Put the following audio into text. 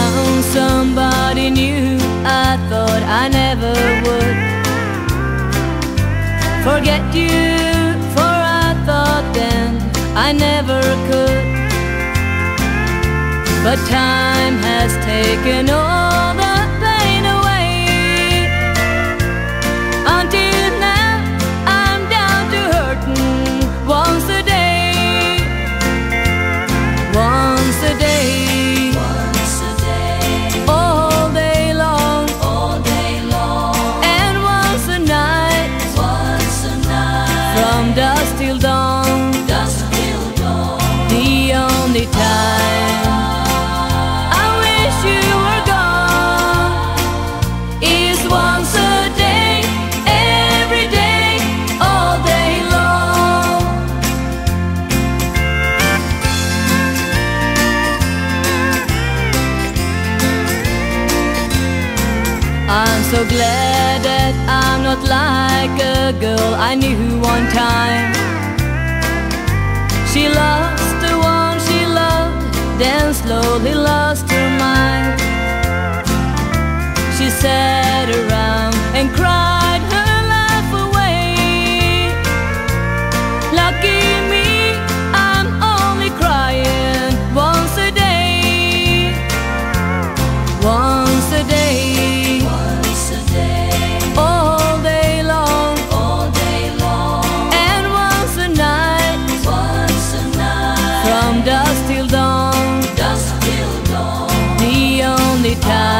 found somebody new. I thought I never would Forget you, for I thought then I never could. But time has taken over. So glad that I'm not like a girl I knew one time. She lost the one she loved, then slowly lost her mind. She sat around and cried. time.